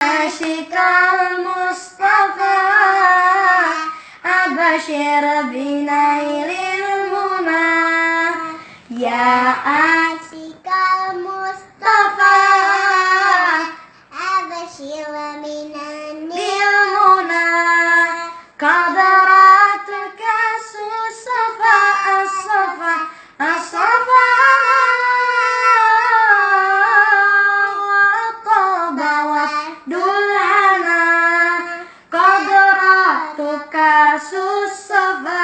Ashikal Mustafa Abashir binailil muna Ya Ashikal Mustafa Abashir binailil muna Kada love.